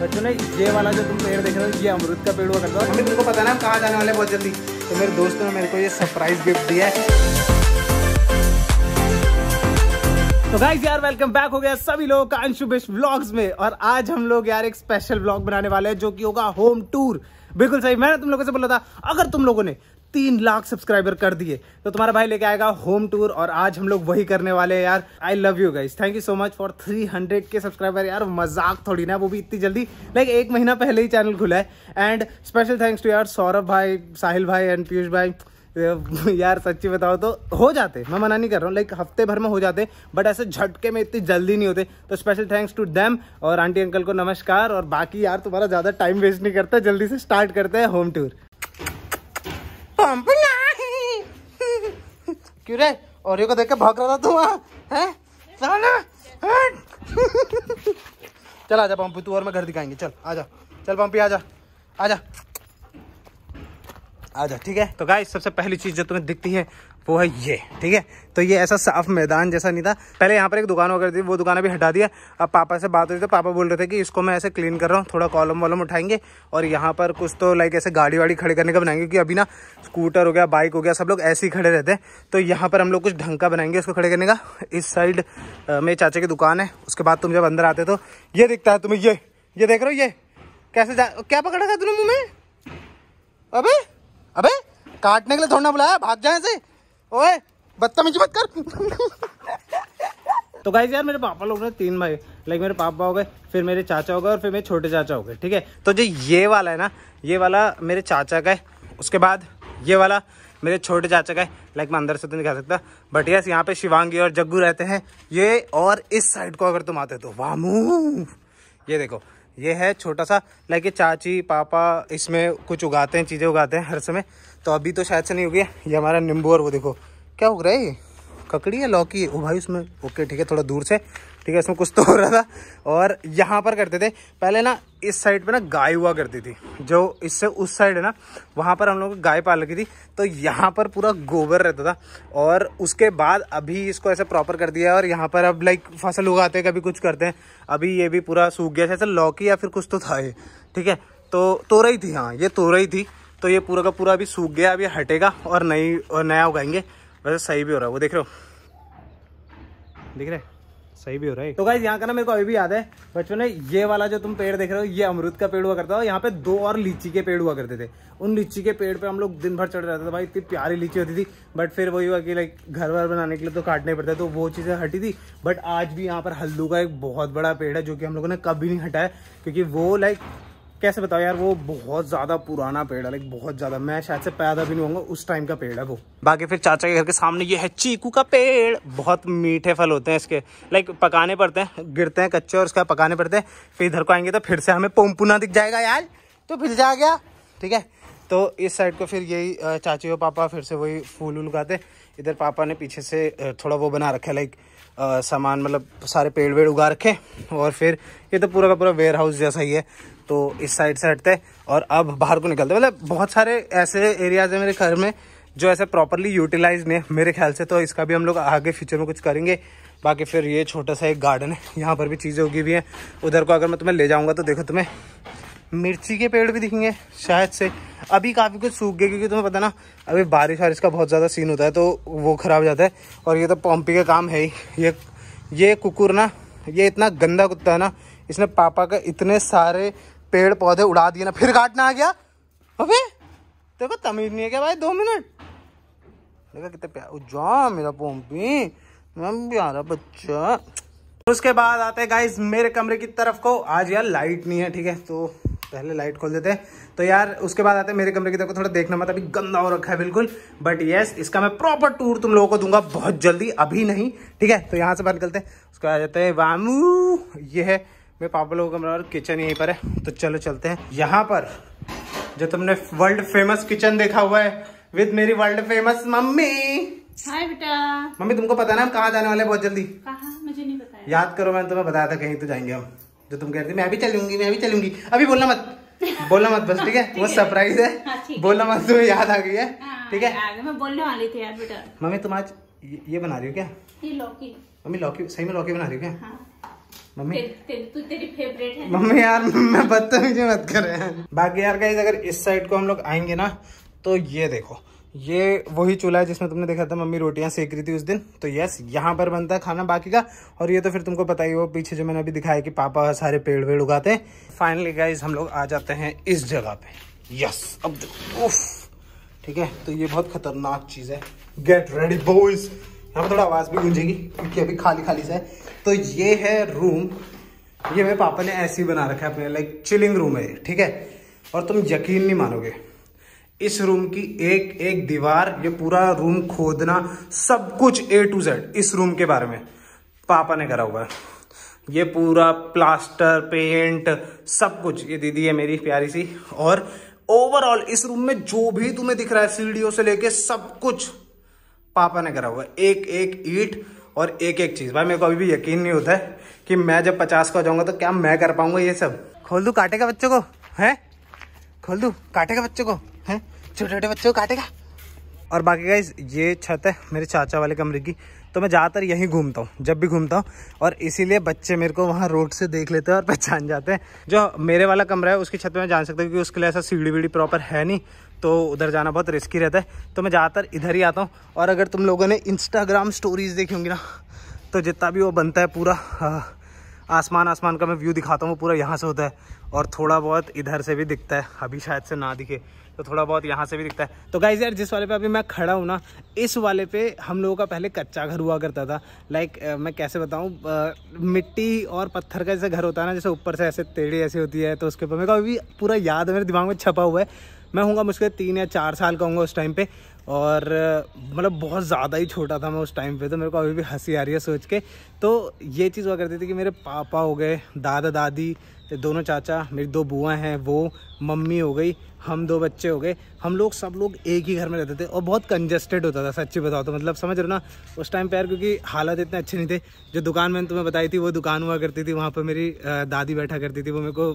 बच्चों ने ये वाला जो तुम पेड़ देख रहे हो ये अमरूद का पेड़ हुआ करता है। मम्मी तुमको पता ना हम कहाँ जाने वाले बहुत जल्दी। तो मेरे दोस्तों ने मेरे को ये सरप्राइज़ गिफ्ट दिया है। तो गाइस यार वेलकम बैक हो गया सभी लोगों का अंशु बेस्ट व्लॉग्स में। और आज हम लोग यार एक स्पेशल व्लॉग बनाने वाले हैं जो कि होगा होम टूर बिल्कुल सही मैंने तुम लोगों से बोला था अगर तुम लोगों ने तीन लाख सब्सक्राइबर कर दिए। तो तुम्हारा भाई लेके आएगा होम टूर और आज हम लोग वही करने वाले हैं यार। I love you guys thank you so much for 300 के सब्सक्राइबर। यार मज़ाक थोड़ी ना, वो भी इतनी जल्दी। लाइक एक महीना पहले ही चैनल खुला है। एंड स्पेशल थैंक्स टू यार सौरभ भाई, साहिल भाई एंड पीयूष भाई। यार सच्ची बताओ तो हो जाते। मैं मना नहीं कर रहा हूँ। लाइक हफ़्ते भर में हो जाते। बट ऐसे झटके में इतनी जल्दी नहीं होते। तो स्पेशल थैंक्स टू देम और आंटी अंकल को नमस्कार। और बाकी यार तुम्हारा ज़्यादा टाइम वेस्ट नहीं करता। जल्दी से स्टार्ट करते हैं होम टूर। पंप नहीं। क्यों रे? और को देख के भाग रहा था तू वहाँ हैं? साला। चल आजा पंपी, तू और मैं घर दिखाएँगे। चल, आजा। चल पंपी, आजा। आजा। आजा, ठीक है? तो गाइस सबसे पहली चीज़ जो तुम्हें दिखती है वो है ये, ठीक है? तो ये ऐसा साफ़ मैदान जैसा नहीं था। पहले यहाँ पर एक दुकान वगैरह थी, वो दुकान अभी हटा दिया। अब पापा से बात हुई तो पापा बोल रहे थे कि इसको मैं ऐसे क्लीन कर रहा हूँ, थोड़ा कॉलम वॉलम उठाएँगे। और यहाँ पर कुछ तो लाइक ऐसे गाड़ी वाड़ी खड़े करने का बनाएँगे, क्योंकि अभी ना स्कूटर हो गया बाइक हो गया, सब लोग ऐसे ही खड़े रहते हैं। तो यहाँ पर हम लोग कुछ ढंग का बनाएँगे उसको खड़े करने का। इस साइड मेरे चाचा की दुकान है, उसके बाद तुम जब अंदर आते तो ये दिखता है तुम्हें, ये ये देख रहे हो, ये? कैसे जा, क्या पकड़ा था तूने मुँह में? अबे अबे, काटने के लिए थोड़ा बुलाया, भाग जाए से ओए, बदतमीजी मत कर। तो गाइज़ यार, मेरे पापा लोग ने तीन भाई लाइक मेरे पापा हो गए, फिर मेरे चाचा हो गए और फिर मेरे छोटे चाचा हो गए, ठीक है? तो जो ये वाला है ना, ये वाला मेरे चाचा का है, उसके बाद ये वाला मेरे छोटे चाचा का है लाइक मैं अंदर से तो नहीं खा सकता बट यस यहाँ पे शिवांगी और जग्गू रहते हैं, ये और इस साइड को अगर तुम आते तो वामू। ये देखो, ये है छोटा सा लाइक ये चाची, पापा इसमें कुछ उगाते हैं, चीज़ें उगाते हैं हर समय तो अभी तो शायद से नहीं हो गया ये हमारा नींबू और वो देखो। क्या उग रहा है ये? ककड़ी है लौकी? ओ भाई, उसमें ओके, ठीक है, थोड़ा दूर से। ठीक है, इसमें कुछ तो हो रहा था। और यहाँ पर करते थे। पहले ना, इस साइड पे ना गाय हुआ करती थी। जो इससे उस साइड है ना, वहाँ पर हम लोग गाय पाल रखी थी। तो यहाँ पर पूरा गोबर रहता था। और उसके बाद अभी इसको ऐसे प्रॉपर कर दिया और यहाँ पर अब लाइक फ़सल उगाते हैं, कभी कुछ करते हैं। अभी ये भी पूरा सूख गया। जैसे लौकी या फिर कुछ तो था ये। ठीक है तो तोरा ही थी हाँ ये तोरा ही थी। तो ये पूरा का पूरा अभी सूख गया, अभी हटेगा और नई, और नया उगाएँगे। वैसे सही भी हो रहा है वो, देख रहे हो। दिख रहे सही भी हो रहा है तो गाइज़ यहाँ का ना मेरे को अभी भी याद है, बचपन ने ये वाला जो तुम पेड़ देख रहे हो, ये अमरूद का पेड़ हुआ करता था। यहाँ पे दो और लीची के पेड़ हुआ करते थे। उन लीची के पेड़ पे हम लोग दिन भर चढ़ रहते थे भाई, इतनी प्यारी लीची होती थी। बट फिर वही हुआ कि लाइक घर वर बनाने के लिए तो काटने पड़ते तो वो चीज़ें हटी थी। बट आज भी यहाँ पर हल्दू का एक बहुत बड़ा पेड़ है, जो कि हम लोगों ने कभी नहीं हटाया क्योंकि वो लाइक कैसे बताओ यार, वो बहुत ज़्यादा पुराना पेड़ है लाइक बहुत ज़्यादा। मैं शायद से पैदा भी नहीं होऊँगा उस टाइम का पेड़ है वो। बाकी फिर चाचा के घर के सामने ये है चीकू का पेड़। बहुत मीठे फल होते हैं इसके। लाइक पकाने पड़ते हैं, गिरते हैं कच्चे और उसका पकाने पड़ते हैं। फिर इधर को आएँगे तो फिर से हमें पोमपुना दिख जाएगा यार। तो फिर जा गया, ठीक है? तो इस साइड को फिर यही चाची और पापा फिर से वही फूल उल उगाते इधर पापा ने पीछे से थोड़ा वो बना रखा है लाइक सामान मतलब सारे पेड़ वेड़ उगा रखे और फिर ये तो पूरा का पूरा वेयर हाउस जैसा ही है। तो इस साइड से हटते हैं और अब बाहर को निकलते मतलब बहुत सारे ऐसे एरियाज़ है मेरे घर में जो ऐसे प्रॉपरली यूटिलाइज नहीं है, मेरे ख्याल से तो इसका भी हम लोग आगे फ्यूचर में कुछ करेंगे। बाकी फिर ये छोटा सा एक गार्डन है, यहाँ पर भी चीज़ें उगी हुई हैं। उधर को अगर मैं तुम्हें ले जाऊँगा तो देखो तुम्हें मिर्ची के पेड़ भी दिखेंगे, शायद से। अभी काफ़ी कुछ सूख गए क्योंकि तुम्हें पता ना, अभी बारिश वारिश का बहुत ज़्यादा सीन होता है तो वो ख़राब हो जाता है। और ये तो पम्पी का काम है ही। ये ये कुकुर ना, ये इतना गंदा कुत्ता है ना, इसने पापा का इतने सारे पेड़ पौधे उड़ा दिए ना, फिर काटना आ गया। अबे, देखो तमीज नहीं है क्या भाई? दो मिनट। देखा कितने प्यार जा मेरा पोम्पी। प्यारा बच्चा। उसके बाद आते हैं गाइस मेरे कमरे की तरफ़ को। आज यार लाइट नहीं है, ठीक है? तो पहले लाइट खोल देते हैं। तो यार, उसके बाद आते हैं, मेरे कमरे की तरफ़ को थोड़ा देखना मत, अभी गंदा हो रखा है बिल्कुल। बट यस इसका मैं प्रॉपर टूर तुम लोगों को दूँगा बहुत जल्दी, अभी नहीं, ठीक है? तो यहाँ से बाहर निकलते हैं। उसके बाद आ जाते हैं, वामू, ये है मेरे पापा लोगों का कमरा और किचन यहीं पर है तो चलो चलते हैं। यहाँ पर जो तुमने वर्ल्ड फ़ेमस किचन देखा हुआ है विद मेरी वर्ल्ड फ़ेमस मम्मी। हाय बेटा। मम्मी तुमको पता ना हम कहाँ जाने वाले बहुत जल्दी? कहा? मुझे नहीं बताया याद करो मैंने तुम्हें बताया था कहीं तो जाएँगे हम। जो तुम कहती मैं भी चलूँगी मैं भी चलूँगी। अभी बोलना मत बोलना मत बस ठीक है? वो सरप्राइज़ है। हाँ। बोलना मत तुम्हें याद आ गई है। हाँ, ठीक है मैं बोलने वाली थी यार बेटा। मम्मी तुम आज ये ये बना रही हो क्या? ये लौकी। मम्मी लौकी सही में लौकी बना रही हो क्या? हाँ। मम्मी? ते, ते, तेरी फेवरेट है। मम्मी यार मैं बदतमीजी मत कर बाकी यार गाइस अगर इस साइड को हम लोग आएँगे ना तो ये देखो ये वही चूल्हा है जिसमें तुमने देखा था मम्मी रोटियाँ सेक रही थी उस दिन। तो यस यहाँ पर बनता है खाना बाकी का। और ये तो फिर तुमको पता ही हो पीछे जो मैंने अभी दिखाया कि पापा सारे पेड़ वेड़ उगाते हैं। फाइनली गाइज़ हम लोग आ जाते हैं इस जगह पे। यस अब देखो उफ ठीक है? तो ये बहुत खतरनाक चीज़ है। गेट रेडी बॉयज़ यहाँ पर थोड़ा आवाज़ भी गूंजेगी, क्योंकि अभी खाली खाली सा है। तो ये है रूम ये मेरे पापा ने ऐसे ही बना रखा है अपने लाइक चिलिंग रूम है ठीक है? और तुम यकीन नहीं मानोगे, इस रूम की एक एक दीवार, ये पूरा रूम खोदना, सब कुछ ए टू जेड इस रूम के बारे में पापा ने करा हुआ है। ये पूरा प्लास्टर पेंट सब कुछ, ये दीदी है मेरी प्यारी सी, और ओवरऑल इस रूम में जो भी तुम्हें दिख रहा है, सीढ़ियों से लेके सब कुछ पापा ने करा हुआ एक एक ईट और एक एक चीज़। भाई, मेरे को अभी भी यकीन नहीं होता है कि मैं जब पचास का जाऊँगा तो क्या मैं कर पाऊँगा ये सब। खोल दू काटेगा बच्चों को, है? खोल दू काटेगा बच्चों को, है? छोटे छोटे बच्चों को काटेगा और बाकी गाइज़ ये छत है मेरे चाचा वाले कमरे की तो मैं ज़्यादातर यहीं घूमता हूँ, जब भी घूमता हूँ। और इसीलिए बच्चे मेरे को वहाँ रोड से देख लेते हैं और पहचान जाते हैं। जो मेरे वाला कमरा है, उसकी छत मैं जान सकता हूँ, क्योंकि उसके लिए ऐसा सीढ़ी वीढ़ी प्रॉपर है नहीं। तो उधर जाना बहुत रिस्की रहता है। तो मैं ज़्यादातर इधर ही आता हूँ। और अगर तुम लोगों ने इंस्टाग्राम स्टोरीज देखी होंगी ना तो जितना भी वो बनता है पूरा हाँ, आसमान आसमान का मैं व्यू दिखाता हूँ वो पूरा यहाँ से होता है। और थोड़ा बहुत इधर से भी दिखता है। अभी शायद से ना दिखे तो थोड़ा बहुत यहाँ से भी दिखता है। तो गाइज़ यार जिस वाले पे अभी मैं खड़ा हूँ ना इस वाले पे हम लोगों का पहले कच्चा घर हुआ करता था। लाइक मैं कैसे बताऊँ मिट्टी और पत्थर का जैसे घर होता है ना जैसे ऊपर से ऐसे टेढ़ी ऐसी होती है तो उसके ऊपर मेरे को अभी पूरा याद मेरे दिमाग में छपा हुआ है। मैं हूँ मुझके तीन या चार साल का हूँ उस टाइम पे, और मतलब बहुत ज़्यादा ही छोटा था मैं उस टाइम पे तो मेरे को अभी भी हँसी आ रही है सोच के। तो ये चीज़ हुआ करती थी कि मेरे पापा हो गए दादा दादी दोनों चाचा, मेरी दो बुआ हैं, वो मम्मी हो गई, हम दो बच्चे हो गए। हम लोग सब लोग एक ही घर में रहते थे और बहुत कंजेस्टेड होता था, सच्ची बताओ तो। मतलब समझ रहे हो ना, उस टाइम पे यार क्योंकि हालात इतने अच्छे नहीं थे। जो दुकान मैंने तुम्हें बताई थी, वो दुकान हुआ करती थी, वहाँ पर मेरी दादी बैठा करती थी, वो मेरे को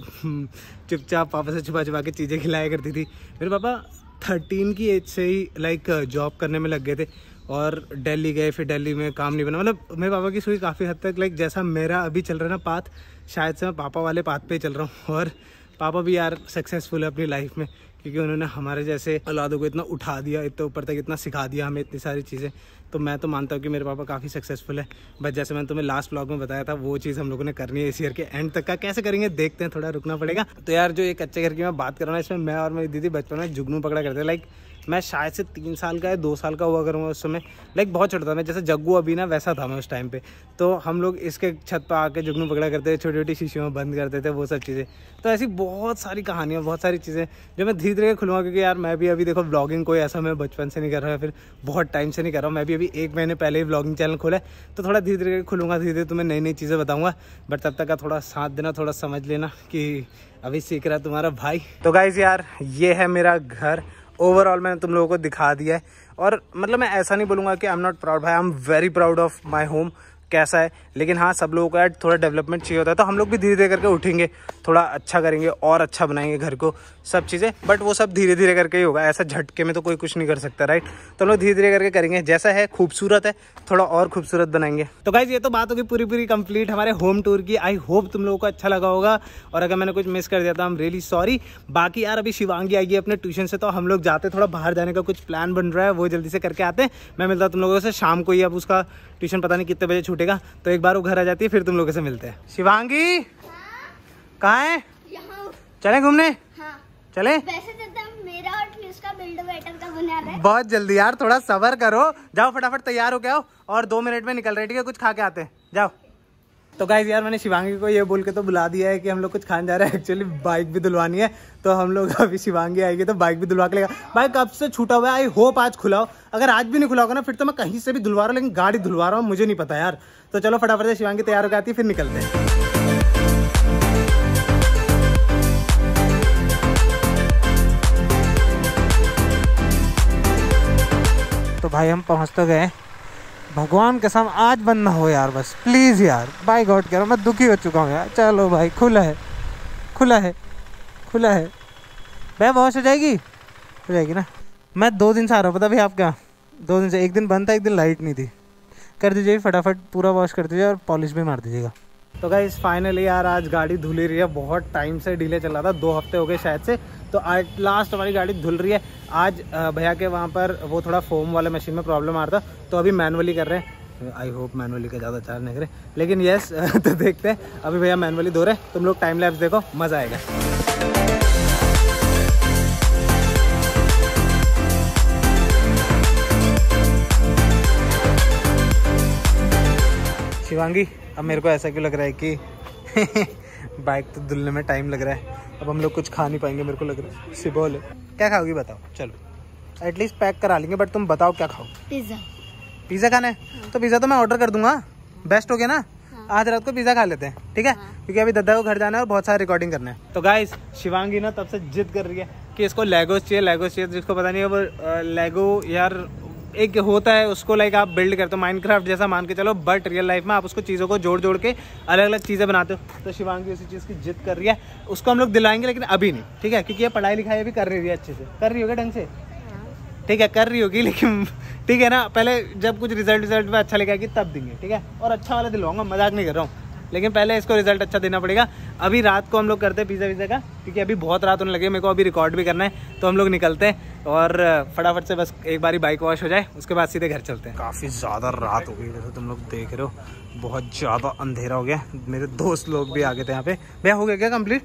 चुपचाप पापा से छुपा छुपा के चीज़ें खिलाया करती थी। मेरे पापा थर्टीन की एज से ही लाइक जॉब करने में लग गए थे और दिल्ली गए, फिर दिल्ली में काम नहीं बना। मतलब मेरे पापा की सुई काफ़ी हद तक लाइक जैसा मेरा अभी चल रहा है ना पाथ शायद से मैं पापा वाले पाथ पे चल रहा हूँ। और पापा भी यार सक्सेसफुल है अपनी लाइफ में, क्योंकि उन्होंने हमारे जैसे औलादों को इतना उठा दिया, इतने ऊपर तक इतना सिखा दिया हमें इतनी सारी चीज़ें। तो मैं तो मानता हूँ कि मेरे पापा काफ़ी सक्सेसफुल है। बट जैसे मैंने तुम्हें लास्ट ब्लॉग में बताया था, वो चीज़ हम लोगों ने करनी है इस ईयर के एंड तक का। कैसे करेंगे, देखते हैं, थोड़ा रुकना पड़ेगा। तो यार, जो एक अच्छे घर की मैं बात कर रहा हूँ, इसमें मैं और मेरी दीदी बचपन में जुगनू पकड़ा करते लाइक मैं शायद से तीन साल का या दो साल का हुआ करूँगा उस समय लाइक बहुत छोटा था मैं, जैसे जग्गू अभी ना वैसा था मैं उस टाइम पे। तो हम लोग इसके छत पर आके जुगनू पकड़ा करते थे छोटी छोटी शीशियों में बंद करते थे, वो सब चीज़ें। तो ऐसी बहुत सारी कहानियाँ, बहुत सारी चीज़ें, जो मैं धीरे धीरे खुलूँगा क्योंकि यार मैं भी अभी देखो ब्लॉगिंग कोई ऐसा मैं बचपन से नहीं कर रहा है फिर बहुत टाइम से नहीं कर रहा हूँ। मैं भी अभी एक महीने पहले ही ब्लॉगिंग चैनल खोला तो थोड़ा धीरे धीरे खुलूँगा धीरे धीरे तुम्हें नई नई चीज़ें बताऊँगा। बट तब तक का थोड़ा साथ देना, थोड़ा समझ लेना कि अभी सीख रहा तुम्हारा भाई। तो गाइज़ यार, ये है मेरा घर ओवरऑल मैंने तुम लोगों को दिखा दिया है। और मतलब मैं ऐसा नहीं बोलूँगा कि आई एम नॉट प्राउड भाई I am very proud of my home कैसा है। लेकिन हाँ सब लोगों का थोड़ा डेवलपमेंट चाहिए होता है तो हम लोग भी धीरे धीरे करके उठेंगे। थोड़ा अच्छा करेंगे और अच्छा बनाएँगे घर को, सब चीज़ें। बट वो सब धीरे धीरे करके ही होगा। ऐसा झटके में तो कोई कुछ नहीं कर सकता राइट तो हम लोग धीरे धीरे करके करेंगे। जैसा है, खूबसूरत है, थोड़ा और खूबसूरत बनाएँगे। तो गाइज़ ये तो बात होगी पूरी पूरी कंप्लीट हमारे होम टूर की। आई होप तुम लोगों को अच्छा लगा होगा। और अगर मैंने कुछ मिस कर दिया था हम रियली सॉरी बाकी यार, अभी शिवांगी आई है अपने ट्यूशन से तो हम लोग जाते थोड़ा बाहर जाने का कुछ प्लान बन रहा है, वो जल्दी से करके आते हैं। मैं मिलता तुम लोगों से। शाम को ही अब उसका ट्यूशन पता नहीं कितने बजे छूटेगा तो एक बार वो घर आ जाती है फिर तुम लोगों से मिलते हैं। शिवांगी? कहाँ है? चले घूमने? हाँ। चले? तो है। बहुत जल्दी यार थोड़ा सबर करो। जाओ फटाफट तैयार हो के आओ और दो मिनट में निकल रहे ठीक है? कुछ खा के आते हैं। जाओ। तो गाइज़ यार, मैंने शिवांगी को ये बोल के तो बुला दिया है कि हम लोग कुछ खाने जा रहे हैं। एक्चुअली बाइक भी धुलवानी है तो हम लोग अभी शिवांगी आएगी तो बाइक भी धुलवा के लेगा। बाइक कब से छूटा हुआ है? आई होप आज खुलाओ अगर आज भी नहीं खुला होगा ना, फिर तो मैं कहीं से भी धुलवा रहा हूँ, लेकिन गाड़ी धुलवा रहा हूँ, मुझे नहीं पता यार। तो चलो फटाफट से शिवांगी तैयार होकर आती है फिर निकलते हैं। तो भाई, हम पहुँच तो गए। भगवान कसम आज बंद ना हो यार बस। प्लीज़ यार बाई गॉड कह रहा मैं दुखी हो चुका हूँ यार। चलो भाई, खुला है खुला है खुला है। भाई वॉश हो जाएगी? हो जाएगी ना? मैं दो दिन से आ रहा हूँ, पता भाई आप क्या दो दिन से, एक दिन बंद था, एक दिन लाइट नहीं थी। कर दीजिए, फटाफट पूरा वॉश कर दीजिए और पॉलिश भी मार दीजिएगा। तो गाइस फाइनली यार, आज गाड़ी धुली रही है। बहुत टाइम से डिले चल रहा था, दो हफ़्ते हो गए शायद से। तो आज लास्ट हमारी गाड़ी धुल रही है। आज भैया के वहाँ पर वो थोड़ा फोम वाले मशीन में प्रॉब्लम आ रहा था। तो अभी मैनुअली कर रहे हैं। आई होप मैनुअली का ज़्यादा चार्ज नहीं करें। लेकिन यस तो देखते हैं। अभी भैया मैनुअली धो रहे तुम लोग टाइम लैब्स देखो, मज़ा आएगा। शिवांगी अब मेरे को ऐसा क्यों लग रहा है कि बाइक तो धुलने में टाइम लग रहा है। अब हम लोग कुछ खा नहीं पाएँगे मेरे को लग रहा है। सिबोल है क्या खाओगी बताओ? चलो। एटलीस्ट पैक करा लेंगे बट तुम बताओ क्या खाओ? पिज्जा पिज़्ज़ा खाना है? तो पिज़्ज़ा तो मैं ऑर्डर कर दूँगा। बेस्ट हो गया ना? आज रात को पिज़्ज़ा खा लेते हैं ठीक है? क्योंकि अभी दद्दा को घर जाना है और बहुत सारा रिकॉर्डिंग करना है। तो गाइस शिवांगी ना तब से जिद कर रही है कि इसको लेगोस चाहिए लेगोस चाहिए जिसको पता नहीं है वो लेगो यार एक होता है, उसको लाइक आप बिल्ड करते हो माइनक्राफ्ट जैसा मान के चलो बट रियल लाइफ में आप उसको चीज़ों को जोड़ जोड़ के अलग अलग चीज़ें बनाते हो। तो शिवांगी उसी चीज़ की जिद कर रही है। उसको हम लोग दिलाएँगे, लेकिन अभी नहीं, ठीक है? क्योंकि ये पढ़ाई लिखाई अभी कर रही है अच्छे से। कर रही होगी ढंग से? ठीक है, कर रही होगी, लेकिन ठीक है ना, पहले जब कुछ रिज़ल्ट रिज़ल्ट में अच्छा लिखाएगी तब देंगे, ठीक है? और अच्छा वाला दिलवाऊँगा, मज़ाक नहीं कर रहा हूँ। लेकिन पहले इसको रिज़ल्ट अच्छा देना पड़ेगा। अभी रात को हम लोग करते हैं पिज़्ज़ा विज़्ज़ा का क्योंकि अभी बहुत रात होने लगे मेरे को अभी रिकॉर्ड भी करना है तो हम लोग निकलते हैं और फटाफट से बस एक बारी बाइक वॉश हो जाए उसके बाद सीधे घर चलते हैं। काफ़ी ज़्यादा रात हो गई जैसे तुम लोग देख रहे हो बहुत ज़्यादा अंधेरा हो गया मेरे दोस्त लोग भी आ गए थे यहाँ पे। भैया हो गया क्या कंप्लीट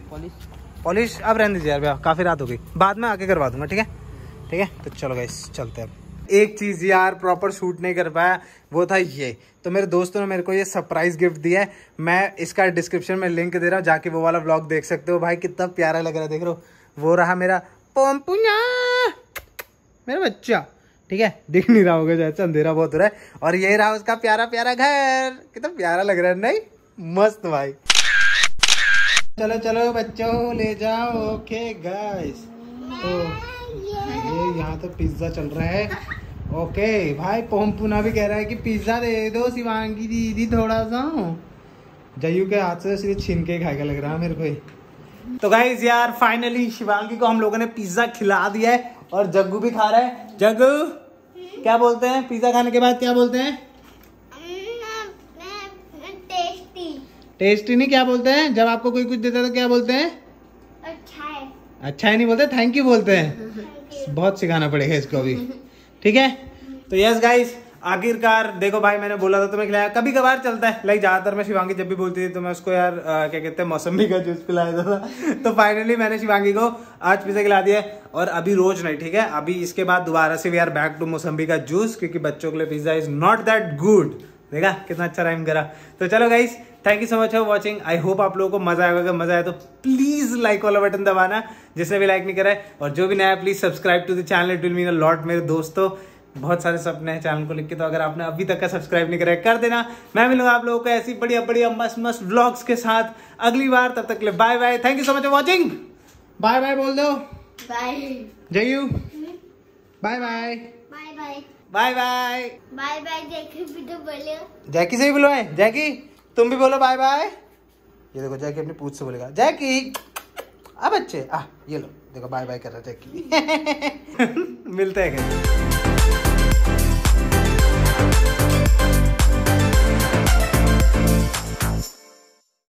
पॉलिश अब रहने दीजिए यार भैया काफ़ी रात हो गई। बाद में आके करवा दूँगा ठीक है? ठीक है? तो चलो गाइस चलते हैं अब। एक चीज़ यार प्रॉपर शूट नहीं कर पाया, वो था ये। तो मेरे दोस्तों ने मेरे को ये सरप्राइज़ गिफ्ट दिया है। मैं इसका डिस्क्रिप्शन में लिंक दे रहा हूँ, जाके वो वाला व्लॉग देख सकते हो। भाई, कितना प्यारा लग रहा है, देख रहे वो रहा मेरा पोम्पुना। मेरा बच्चा। ठीक है? दिख नहीं रहा होगा, जैसे अंधेरा बहुत हो रहा है। और ये रहा उसका प्यारा प्यारा घर। कितना प्यारा लग रहा है, नहीं? मस्त भाई। चलो चलो, बच्चों, ले जाओ। ओके गाइस तो ये यहाँ तो पिज्जा चल रहा है। ओके भाई पोमपुना भी कह रहा है कि पिज्जा दे दो शिवांगी दीदी थोड़ा सा। जयू के हाथ से सिर्फ़ छीन के खाएगा लग रहा है मेरे को तो गाइज़ यार फाइनली शिवांगी को हम लोगों ने पिज्जा खिला दिया है और जग्गू भी खा रहा है। जग्गू क्या बोलते हैं? पिज्जा खाने के बाद क्या बोलते हैं? टेस्टी। टेस्टी नहीं क्या बोलते हैं? जब आपको कोई कुछ देता है तो क्या बोलते हैं? अच्छा है। अच्छा ही नहीं बोलते थैंक यू बोलते हैं। बहुत सिखाना पड़ेगा इसको अभी। ठीक है? तो यस गाइस आखिरकार देखो भाई मैंने बोला था तुम्हें खिलाया। कभी कभार चलता है। लाइक ज़्यादातर मैं शिवांगी जब भी बोलती थी तो मैं उसको यार आ, क्या कहते हैं मौसमी का जूस पिलाया था तो फाइनली मैंने शिवांगी को आज पिज्जा खिला दिया और अभी रोज नहीं ठीक है? अभी इसके बाद दोबारा से वी आर बैक टू मौसम्बी का जूस क्योंकि बच्चों के लिए pizza is not that good देखा कितना अच्छा राइम करा। तो चलो guys thank you so much for watching I hope आप लोगों को मज़ा आएगा अगर मज़ा आया तो प्लीज़ लाइक वाला बटन दबाना जिसने भी लाइक नहीं करा है। और जो भी नया please subscribe to the channel it will mean a lot मेरे दोस्तों। बहुत सारे सपने हैं चैनल को लिख के तो अगर आपने अभी तक का सब्सक्राइब नहीं करा है कर देना। मैं मिलूँगा आप लोगों को ऐसी बढ़िया बढ़िया मस्त मस्त व्लॉग्स के साथ अगली बार। तब तक के लिए bye bye thank you so much for watching bye bye बोल दो। Bye Jayu bye bye bye bye bye bye bye bye Jackie भी तो बोले। जैकी से भी बुलवाए? जैकी तुम भी बोलो बाय बाय ये देखो जैकी अपनी पूछ से बोलेगा। जैकी अब अच्छे। आ ये लो। देखो बाय बाय कर रहा है जैकी मिलते हैं कहीं।